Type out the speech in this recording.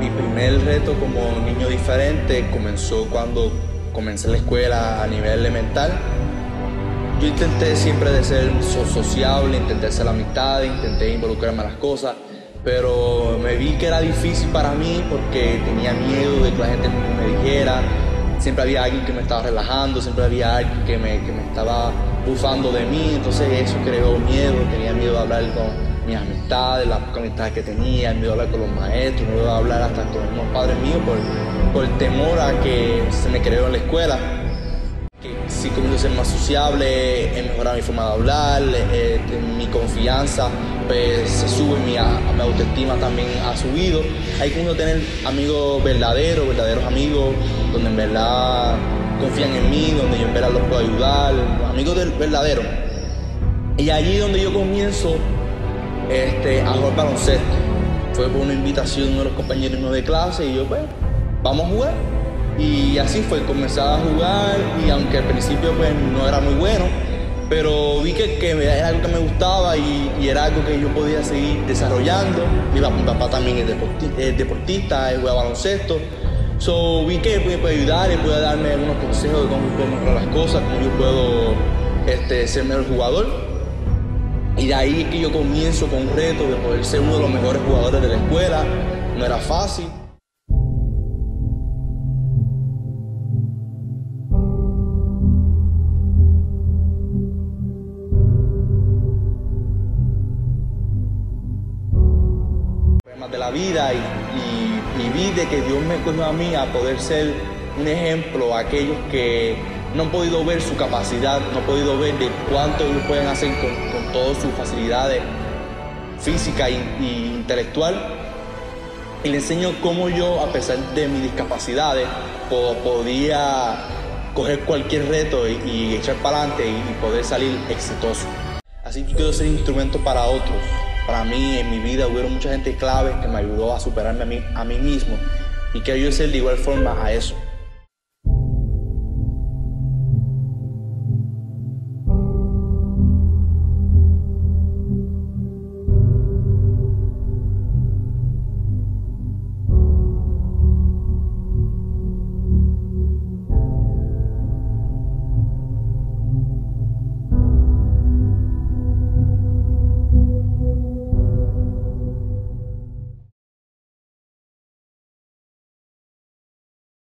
Mi primer reto como niño diferente comenzó cuando comencé la escuela a nivel elemental. Yo intenté siempre de ser sociable, intenté ser la amistad, intenté involucrarme en las cosas, pero me vi que era difícil para mí porque tenía miedo de que la gente me dijera. Siempre había alguien que me estaba relajando, siempre había alguien que me, que me estaba bufando de mí, entonces eso creó miedo, tenía miedo de hablar con mis amistades, las amistades que tenía, el miedo a hablar con los maestros, el miedo a hablar hasta con los padres míos por, por el temor a que se me creó en la escuela. Que sí comienzo a ser más sociable, he mejorado mi forma de hablar, eh, mi confianza pues, se sube, mi, mi, autoestima también ha subido. Hay que uno tener amigos verdaderos, verdaderos amigos, donde en verdad confían en mí, donde yo en verdad los puedo ayudar, amigos verdaderos. Y allí donde yo comienzo este, a jugar baloncesto. Fue por una invitación de uno de los compañeros de clase y yo, pues, vamos a jugar. Y así fue, comencé a jugar y aunque al principio pues no era muy bueno, pero vi que, que era algo que me gustaba y, era algo que yo podía seguir desarrollando. Mi, papá también es deportista, es deportista juega baloncesto. So, vi que me puede ayudar y puede darme algunos consejos de cómo puedo mejorar las cosas, cómo yo puedo este, ser mejor jugador. Y de ahí que yo comienzo con un reto de poder ser uno de los mejores jugadores de la escuela. No era fácil. de la vida y, y, vi de que Dios me cogió a mí a poder ser un ejemplo a aquellos que no han podido ver su capacidad, no han podido ver de cuánto ellos pueden hacer con, todas sus facilidades físicas e intelectual. Y le enseño cómo yo, a pesar de mis discapacidades, podía coger cualquier reto y, echar para adelante y, poder salir exitoso. Así que quiero ser instrumento para otros. Para mí, en mi vida, hubo mucha gente clave que me ayudó a superarme a mí, a mí mismo y que yo ser de igual forma a eso.